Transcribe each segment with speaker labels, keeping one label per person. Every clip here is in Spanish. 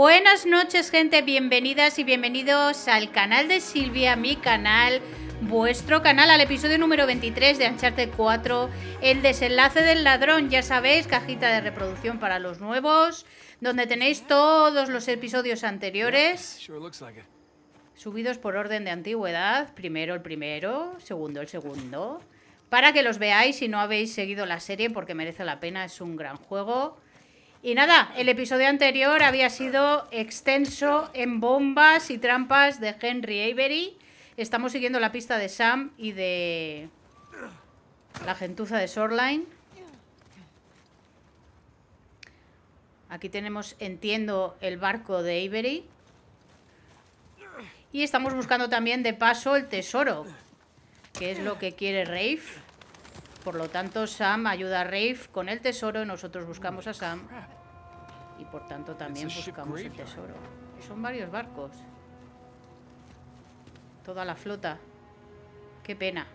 Speaker 1: Buenas noches gente, bienvenidas y bienvenidos al canal de Silvia, mi canal, vuestro canal, al episodio número 23 de Uncharted 4, el desenlace del ladrón, ya sabéis, cajita de reproducción para los nuevos, donde tenéis todos los episodios anteriores, subidos por orden de antigüedad, primero el primero, segundo el segundo, para que los veáis si no habéis seguido la serie porque merece la pena, es un gran juego. Y nada, el episodio anterior había sido extenso en bombas y trampas de Henry Avery. Estamos siguiendo la pista de Sam y de la gentuza de Shoreline. Aquí tenemos, entiendo, el barco de Avery. Y estamos buscando también de paso el tesoro, que es lo que quiere Rafe. Por lo tanto, Sam ayuda a Rafe con el tesoro y nosotros buscamos a Sam. Y por tanto también buscamos el tesoro. son varios barcos. Toda la flota. Qué pena.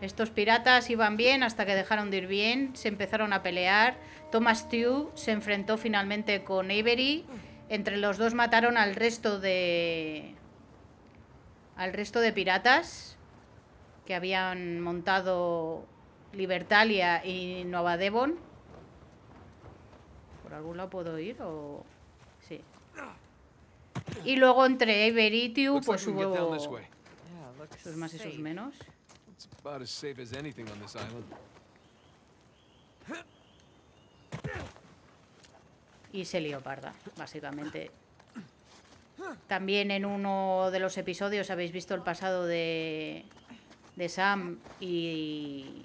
Speaker 1: Estos piratas iban bien hasta que dejaron de ir bien. Se empezaron a pelear. Thomas Tew se enfrentó finalmente con Avery. Entre los dos mataron al resto de... Al resto de piratas que habían montado Libertalia y Nova Devon. ¿Por algún lado puedo ir o...? Sí. Y luego entre Ever y Tiu, pues hubo... Esos más, esos menos. Y se lió parda, básicamente. También en uno de los episodios habéis visto el pasado de, de Sam y,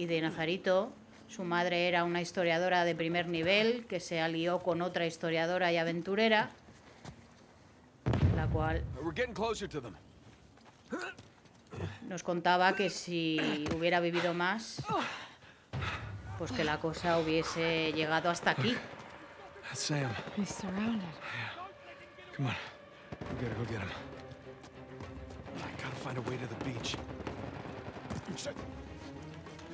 Speaker 1: y de Nazarito. Su madre era una historiadora de primer nivel que se alió con otra historiadora y aventurera, la cual nos contaba que si hubiera vivido más, pues que la cosa hubiese llegado hasta aquí.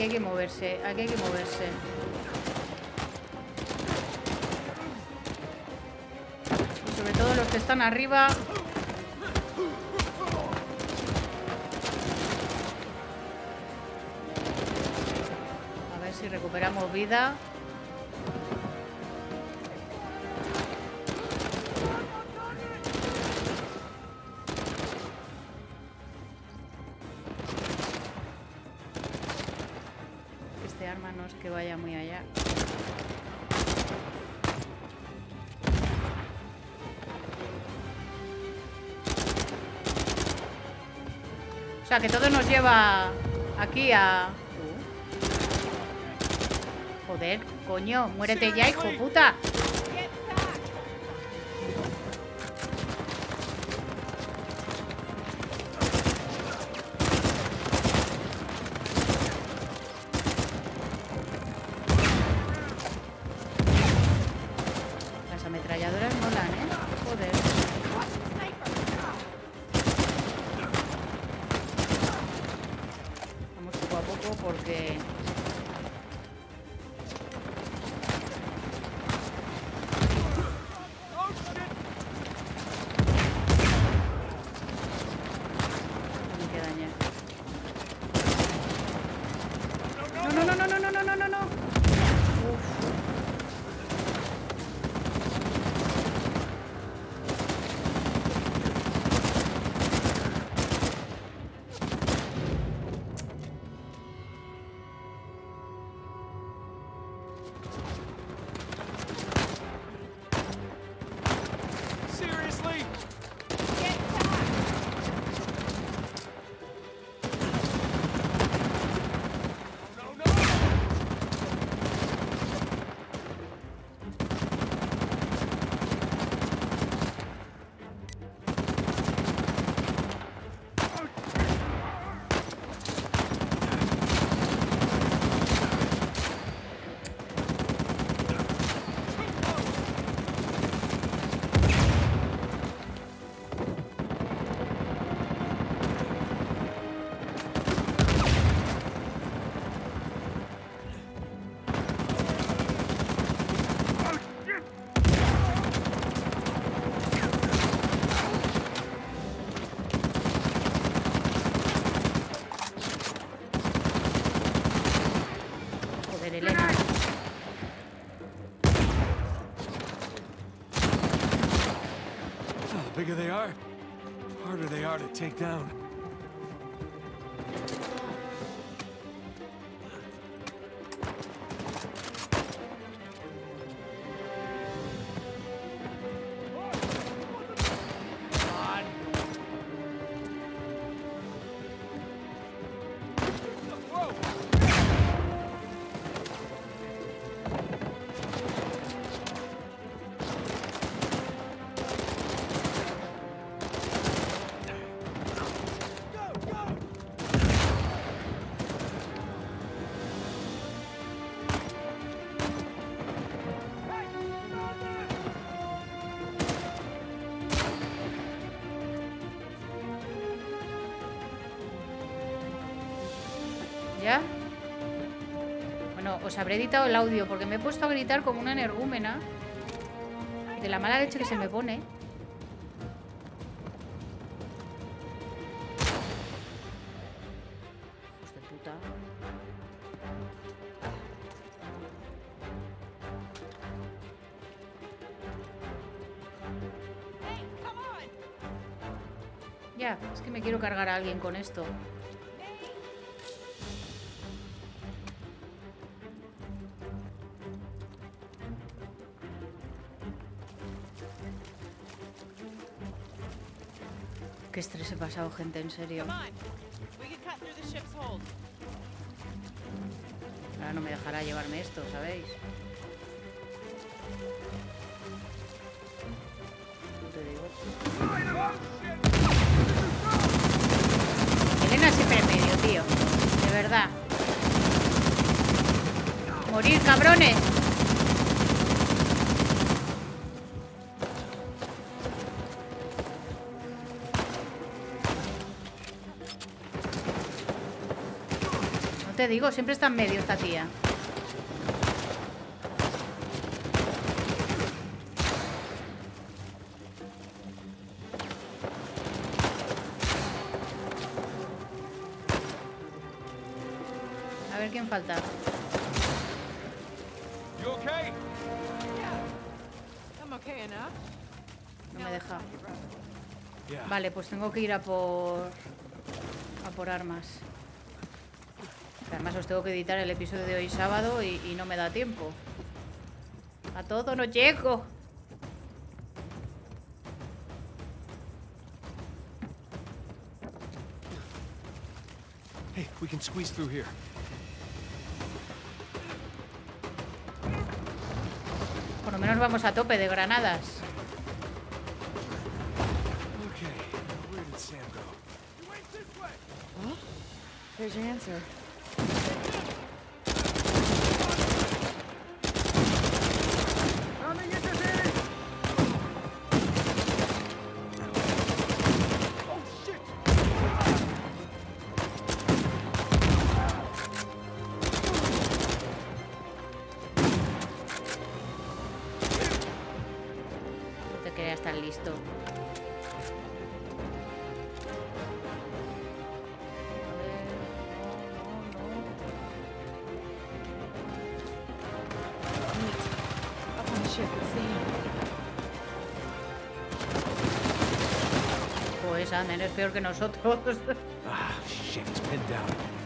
Speaker 1: aquí hay que moverse, aquí hay que moverse. Sobre todo los que están arriba. A ver si recuperamos vida. Sea, que todo nos lleva aquí a... Joder, coño, muérete ya, hijo puta.
Speaker 2: Take down.
Speaker 1: ¿Ya? Bueno, os habré editado el audio porque me he puesto a gritar como una energúmena. De la mala leche que se me pone. Ya, es que me quiero cargar a alguien con esto. Gente, en serio. Ahora no me dejará llevarme esto, ¿sabéis? No te digo. Elena siempre en medio, tío. De verdad. Morir, cabrones. Te digo, siempre está en medio esta tía. A ver quién falta.
Speaker 2: You okay?
Speaker 3: I'm okay enough.
Speaker 1: No me deja. Vale, pues tengo que ir a por... A por armas. Además os tengo que editar el episodio de hoy sábado y, y no me da tiempo. A todo no llego.
Speaker 2: Hey, we can squeeze through here.
Speaker 1: Por lo menos vamos a tope de granadas.
Speaker 2: Okay, where did Sam go?
Speaker 3: There's your answer.
Speaker 1: Anden, es peor que nosotros.
Speaker 2: Ah, shit, it's pinned down.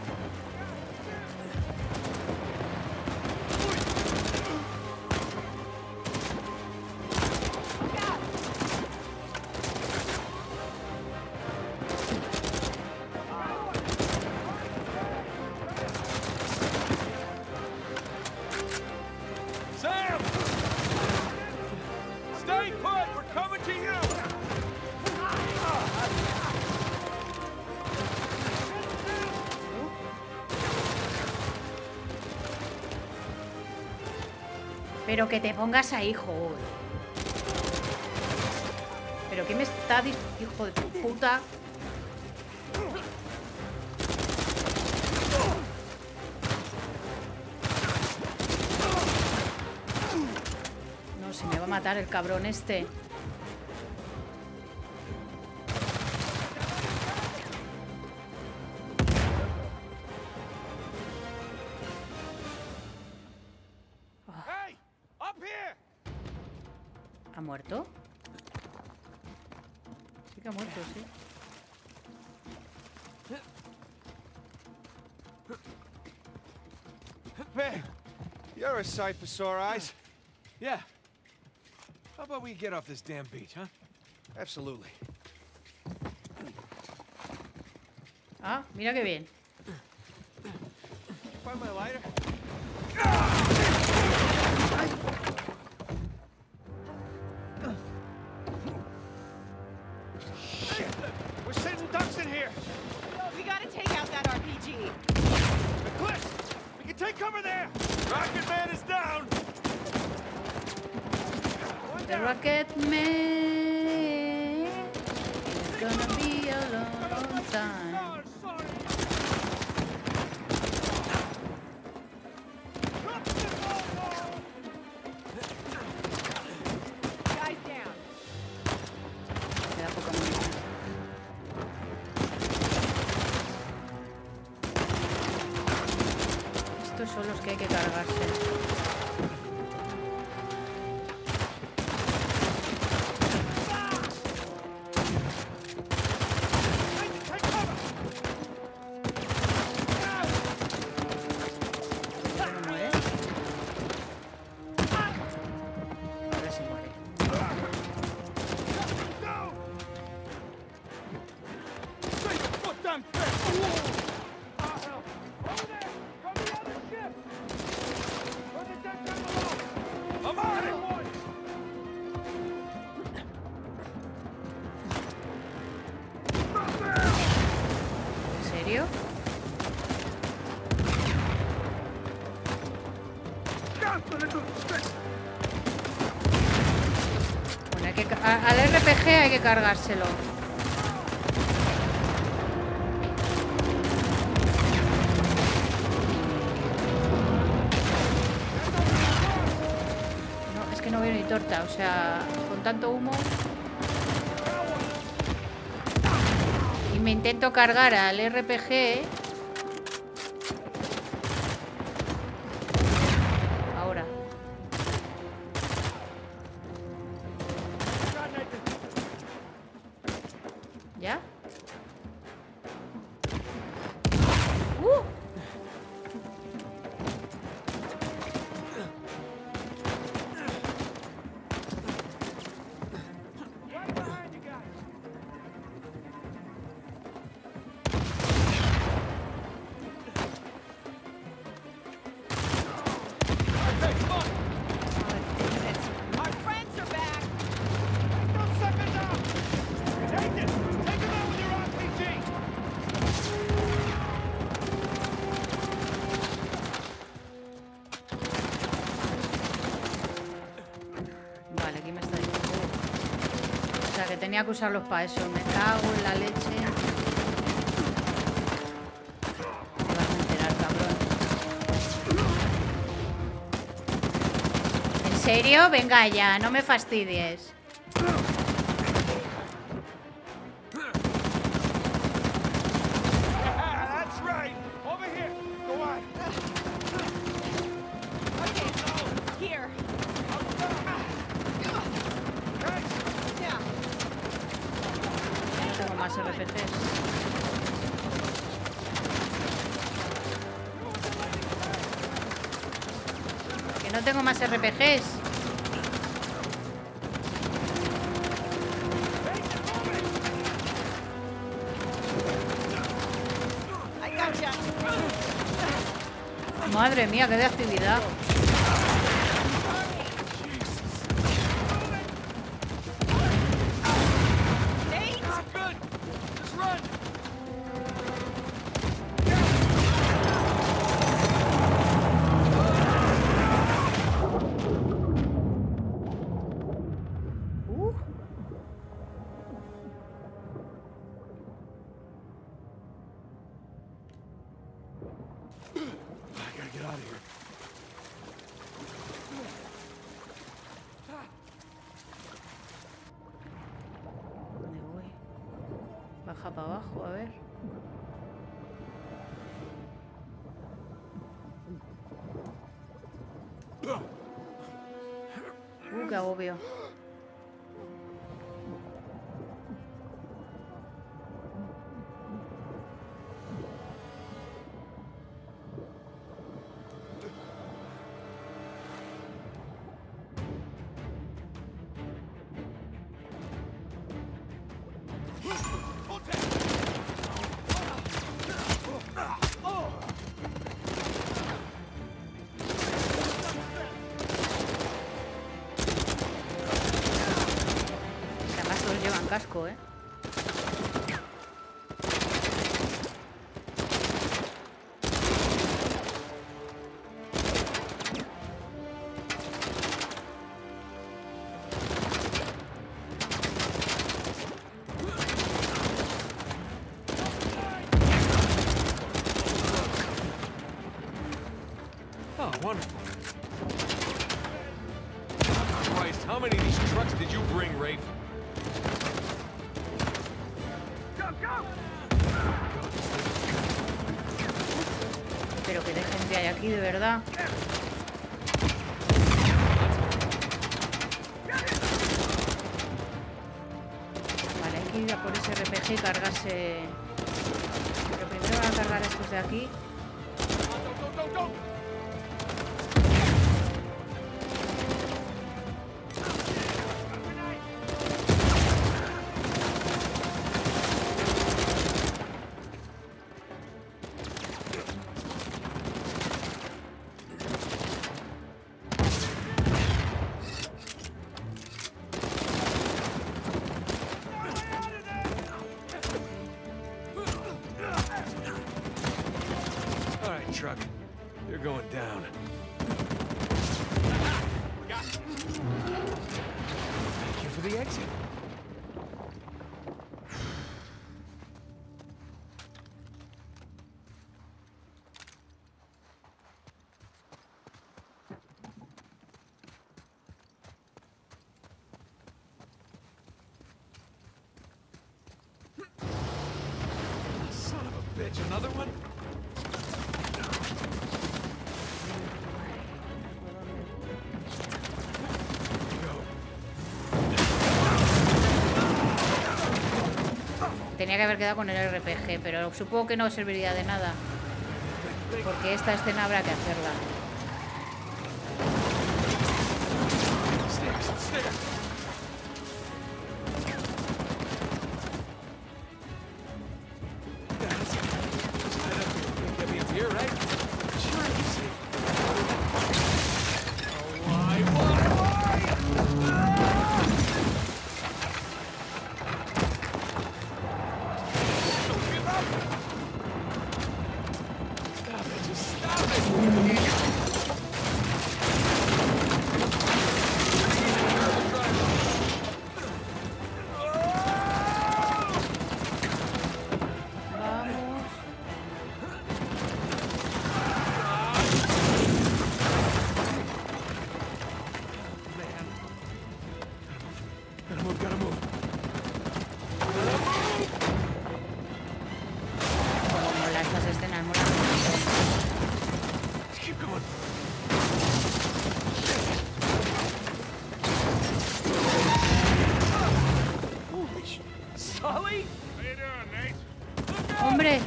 Speaker 1: Que te pongas ahí, joder. Pero qué me está hijo de puta. No, si me va a matar el cabrón este.
Speaker 2: Hey! Up here!
Speaker 1: ¿Ha muerto? que ha muerto, sí.
Speaker 4: Man, you're a sight for sore eyes. Yeah. How about we get off this damn beach, huh? Absolutely.
Speaker 1: Ah, mira qué bien.
Speaker 4: Find my lighter? Shit!
Speaker 1: Estos son los que hay que cargarse. Al RPG hay que cargárselo. Es que no veo ni torta, o sea, con tanto humo. Y me intento cargar al RPG. Tenía que usarlos para eso. Me cago en la leche. ¿En serio? Venga ya, no me fastidies. RPGs. Que no tengo más RPGs. Madre mía, qué de actividad. Baja para abajo, a ver. Uh, qué agobio. Pero primero van a cargar estos de aquí. Tenía que haber quedado con el RPG, pero supongo que no serviría de nada. Porque esta escena habrá que hacerla. ¡Hombre!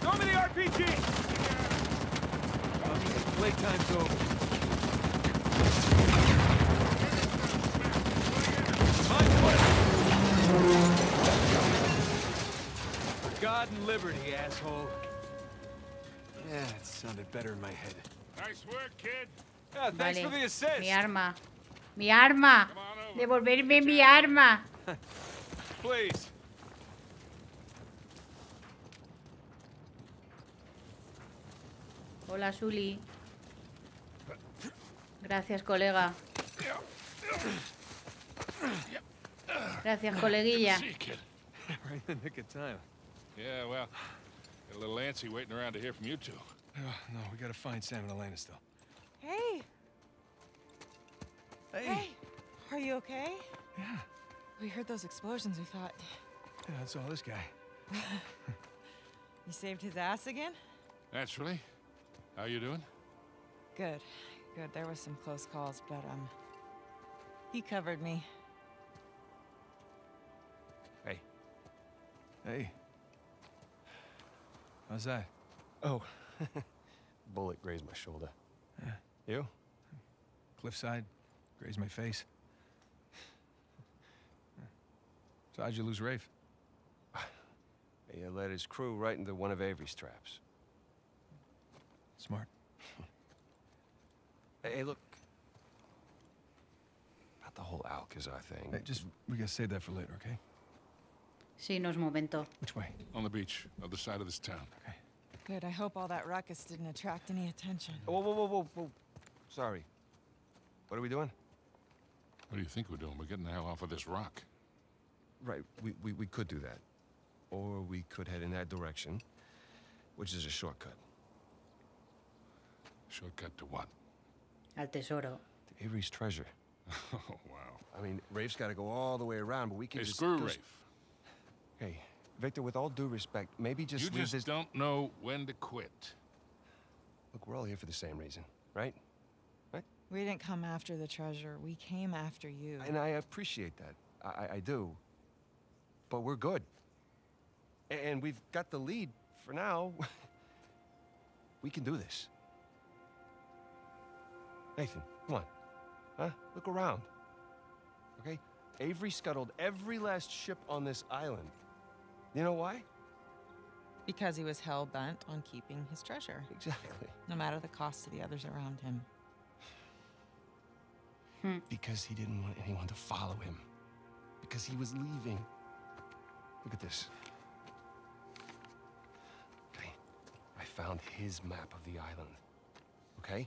Speaker 5: Throw me the RPG!
Speaker 2: Playtime's over. God and liberty, asshole. Yeah, it sounded better in my head.
Speaker 5: Nice work, kid.
Speaker 2: Yeah, thanks
Speaker 1: Vale.
Speaker 2: for the assist.
Speaker 1: Mi arma. ¡Mi arma!
Speaker 5: Come on
Speaker 1: ¡Devolverme mi arma!
Speaker 2: Please.
Speaker 1: Hola, Suli. Gracias, colega. Gracias, coleguilla.
Speaker 5: See,
Speaker 2: right in the nick of time.
Speaker 5: Yeah, well, got a little antsy waiting around to hear from you two.
Speaker 2: Oh, no, we gotta find Sam and Elena still.
Speaker 3: Hey, hey, are you okay?
Speaker 2: Yeah,
Speaker 3: We heard those explosions. We thought
Speaker 2: yeah, that's all this guy.
Speaker 3: you saved his ass again.
Speaker 5: Naturally. How you doing?
Speaker 3: Good, good. There was some close calls, but um, he covered me.
Speaker 2: Hey. Hey. How's that?
Speaker 4: Oh, bullet grazed my shoulder.
Speaker 2: Yeah.
Speaker 4: You?
Speaker 2: Cliffside, grazed my face. So how'd you lose Rafe?
Speaker 4: He led his crew right into one of Avery's traps.
Speaker 2: Smart.
Speaker 4: Hey, hey, look. About the whole Alcazar thing.
Speaker 2: Hey, just we gotta save that for later, okay?
Speaker 1: Sí, no es momento.
Speaker 2: Which way?
Speaker 5: On the beach, other side of this town.
Speaker 2: Okay.
Speaker 3: Good, I hope all that ruckus didn't attract any attention.
Speaker 4: Whoa, whoa, whoa, whoa, whoa. Sorry. What are we doing?
Speaker 5: What do you think we're doing? We're getting the hell off of this rock.
Speaker 4: Right, we, we, we could do that. Or we could head in that direction, which is a shortcut.
Speaker 5: Shortcut to what?
Speaker 1: Al tesoro.
Speaker 4: To Avery's treasure.
Speaker 5: Oh, wow.
Speaker 4: I mean, Rafe's got to go all the way around, but we can
Speaker 5: Hey,
Speaker 4: just...
Speaker 5: screw
Speaker 4: go-
Speaker 5: Rafe.
Speaker 4: Hey, Victor, with all due respect, maybe just
Speaker 5: You just
Speaker 4: this...
Speaker 5: don't know when to quit.
Speaker 4: Look, we're all here for the same reason, right?
Speaker 3: We didn't come after the treasure. We came after you.
Speaker 4: And I appreciate that. I, I, I do. But we're good. A- And we've got the lead for now. we can do this. Nathan, come on. Huh? Look around. Okay? Avery scuttled every last ship on this island. You know why?
Speaker 3: Because he was hell bent on keeping his treasure,
Speaker 4: Exactly.
Speaker 3: no matter the cost to the others around him. Hmm.
Speaker 4: Because he didn't want anyone to follow him. Because he was leaving. Look at this. Okay. I found his map of the island. Okay?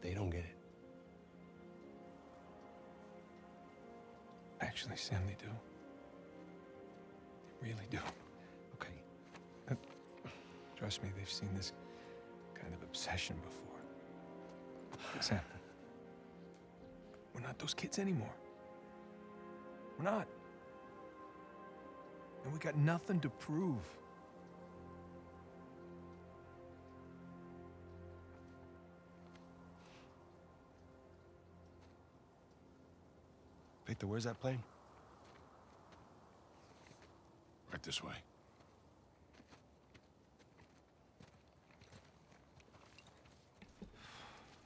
Speaker 4: But they don't get it.
Speaker 2: Actually, Sam, they do. They really do.
Speaker 4: Okay.
Speaker 2: Trust me, they've seen this kind of obsession before. Sam, we're not those kids anymore. We're not. And we got nothing to prove.
Speaker 4: Victor, where's that plane?
Speaker 5: Right this way.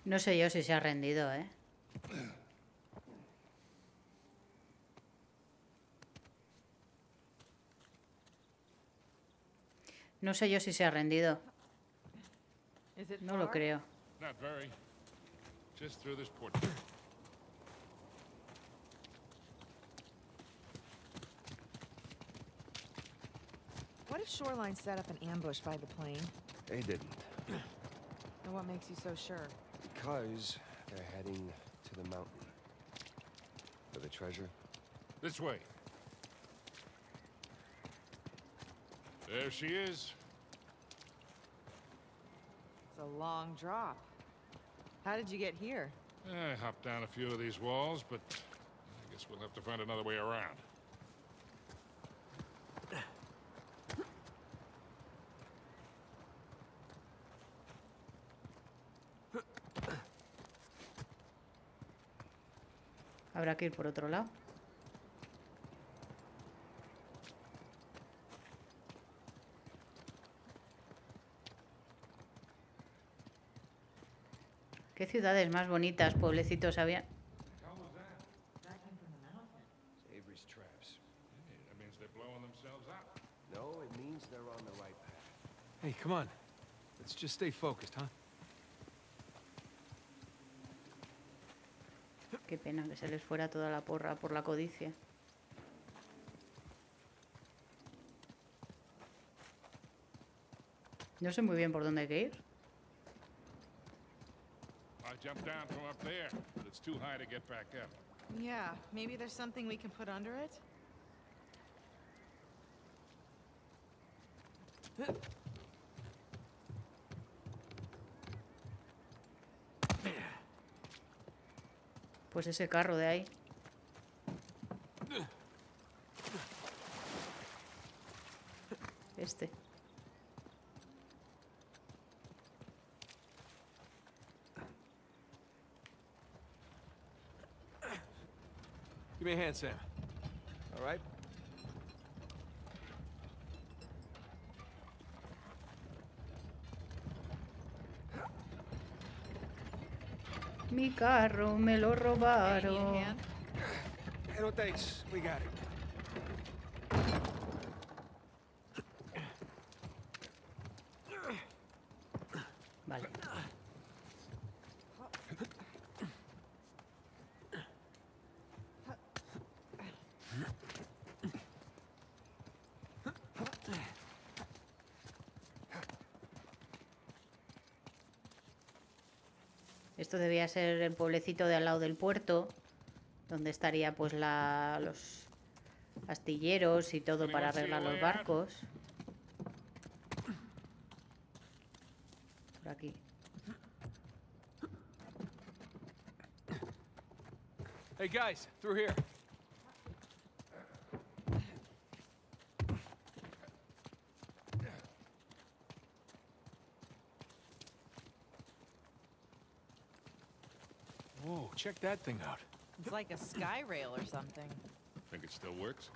Speaker 1: No sé yo si se ha rendido, ¿eh? No sé yo si se ha rendido. No lo creo.
Speaker 6: If Shoreline set up an ambush by the plane?
Speaker 4: They didn't.
Speaker 6: And what makes you so sure?
Speaker 4: Because they're heading to the mountain. For the treasure.
Speaker 5: This way. There she is.
Speaker 6: It's a long drop. How did you get here?
Speaker 5: I hopped down a few of these walls, but I guess we'll have to find another way around.
Speaker 1: Habrá que ir por otro lado. ¿Qué ciudades más bonitas, pueblecitos había?
Speaker 2: Hey, come on. Let's just stay focused, huh?
Speaker 1: Qué pena que se les fuera toda la porra por la codicia. No sé muy bien por dónde hay que ir.
Speaker 5: I jumped down from up there, but it's too high to get back up.
Speaker 6: Yeah, maybe there's something we can put under it?
Speaker 1: Pues ese carro de ahí. este.
Speaker 2: Me Sam.
Speaker 1: Carro me lo robaron.
Speaker 4: no thanks. We got it.
Speaker 1: Vale. Debía ser el pueblecito de al lado del puerto, donde estaría pues la, los astilleros y todo para arreglar los barcos. Por aquí.
Speaker 2: Hey, guys, through here. Check that thing out.
Speaker 6: It's like a sky rail or something.
Speaker 5: Think it still works?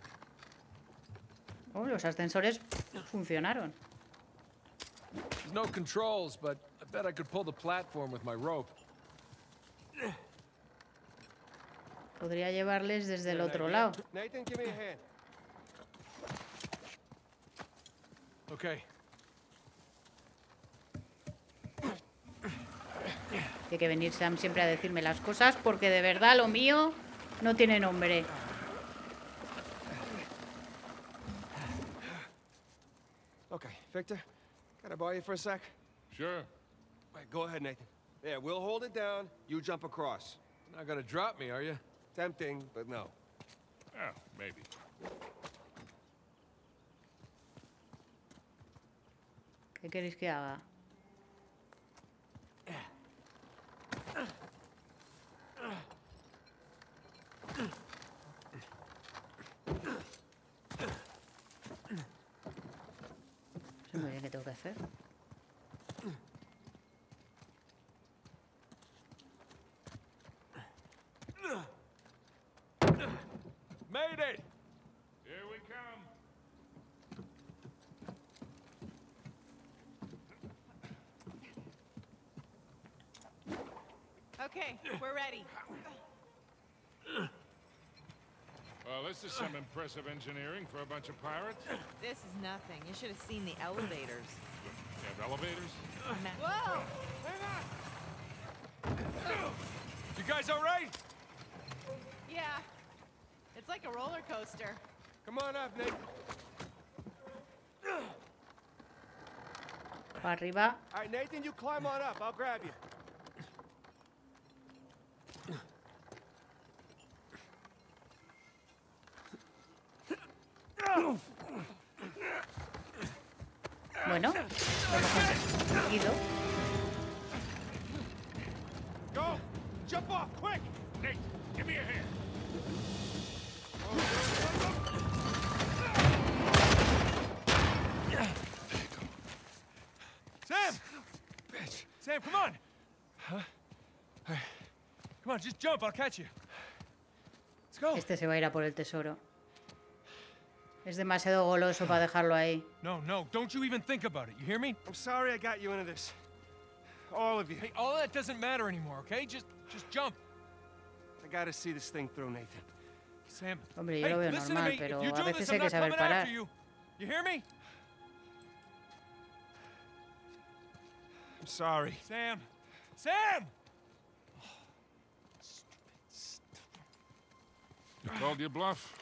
Speaker 1: Oh, los ascensores funcionaron.
Speaker 2: There's no controls, but I bet I could pull the platform with my rope.
Speaker 1: Podría llevarles desde el otro lado.
Speaker 4: Nathan, give me a hand.
Speaker 2: Okay,
Speaker 1: Tiene que venir Sam siempre a decirme las cosas porque de verdad lo mío no tiene nombre.
Speaker 4: Okay, Victor, can I borrow you for a sec?
Speaker 5: Sure.
Speaker 4: Right, go ahead, Nathan. Yeah, we'll hold it down. You jump across.
Speaker 2: not gonna drop me, are you?
Speaker 4: Tempting, but no.
Speaker 5: Oh, maybe.
Speaker 1: ¿Qué queréis que haga? No sé muy bien qué tengo que hacer.
Speaker 2: Made it!
Speaker 5: Here we come.
Speaker 6: Okay, we're ready.
Speaker 5: Well, this is some impressive engineering for a bunch of pirates.
Speaker 6: This is nothing. You should have seen the elevators.
Speaker 5: They have elevators.
Speaker 6: Ma- Whoa!
Speaker 2: You guys all right?
Speaker 6: Yeah. It's like a roller coaster.
Speaker 4: Come on up, Nathan.
Speaker 1: Para arriba.
Speaker 4: All right, Nathan, you climb on up. I'll grab you.
Speaker 1: Bueno, lo hemos conseguido.
Speaker 4: Go! Jump off, quick!
Speaker 5: Nate, give me a hand.
Speaker 2: Sam! Bitch. Sam, come on! Huh? Come on, just jump, I'll catch you. Let's go.
Speaker 1: Este se va a ir a por el tesoro. Es demasiado goloso para dejarlo ahí.
Speaker 2: No, no, don't you even think about it, you hear me?
Speaker 4: I'm sorry I got you into this. All of you.
Speaker 2: Hey, all that doesn't matter anymore, okay? Just, just jump.
Speaker 4: I gotta see this thing through, Nathan.
Speaker 2: Sam.
Speaker 1: Hombre, yo
Speaker 2: hey,
Speaker 1: lo veo
Speaker 2: listen to
Speaker 1: normal,
Speaker 2: me.
Speaker 1: pero a veces
Speaker 2: this,
Speaker 1: hay
Speaker 2: I'm
Speaker 1: que saber parar.
Speaker 2: you. You hear me?
Speaker 4: I'm sorry.
Speaker 2: Sam. Sam!
Speaker 5: You called your bluff?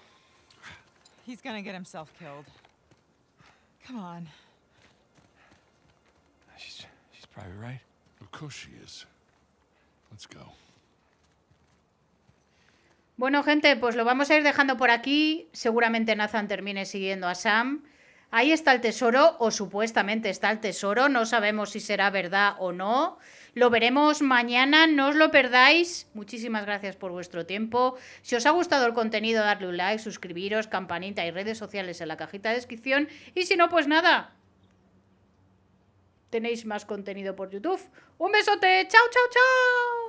Speaker 6: He's gonna get himself killed. Come on.
Speaker 2: She's, she's probably right.
Speaker 5: Of course she is. Let's go.
Speaker 1: Bueno, gente, pues lo vamos a ir dejando por aquí. Seguramente Nathan termine siguiendo a Sam. Ahí está el tesoro, o supuestamente está el tesoro. No sabemos si será verdad o no. Lo veremos mañana, no os lo perdáis. Muchísimas gracias por vuestro tiempo. Si os ha gustado el contenido, darle un like, suscribiros, campanita y redes sociales en la cajita de descripción. Y si no, pues nada. Tenéis más contenido por YouTube. Un besote. Chao, chao, chao.